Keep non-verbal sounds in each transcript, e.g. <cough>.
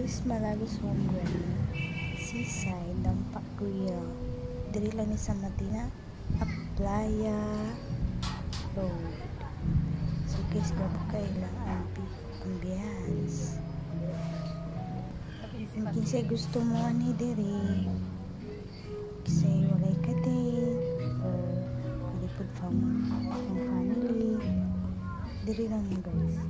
guys, Malagos Homegrown. Seaside, Dampak Grill. Diri lang ni sa Matina, Aplaya Road. So guys, grabe kayo lang ang ambi- ambience. Kinsay gusto mo ani diri, kisay walay ka din, or fam family, diri lang guys.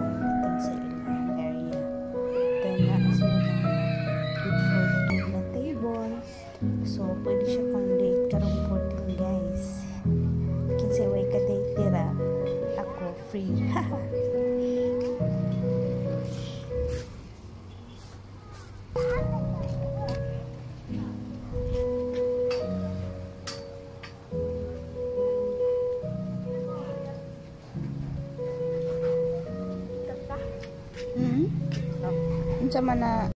Sila na good for two na tables. So, pwede siya pang date karong 14 guys. Kinsay way ka tira. Ako, free. <laughs> <laughs> Hmm? 你怎么了